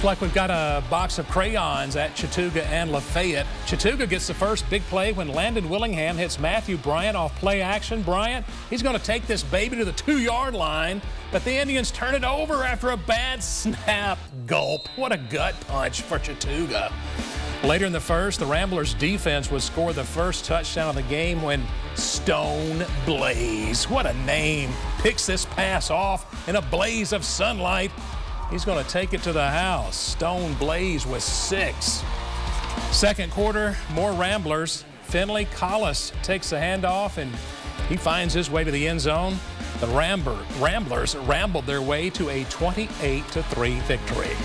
Looks like we've got a box of crayons at Chattooga and Lafayette. Chattooga gets the first big play when Landon Willingham hits Matthew Bryant off play action. Bryant, he's going to take this baby to the two-yard line, but the Indians turn it over after a bad snap. Gulp. What a gut punch for Chattooga. Later in the first, the Ramblers defense would score the first touchdown of the game when Stone Blaze, what a name, picks this pass off in a blaze of sunlight He's going to take it to the house. Stone Blaze with six. Second quarter, more Ramblers. Finley Collis takes the handoff and he finds his way to the end zone. The Ramblers rambled their way to a 28-3 victory.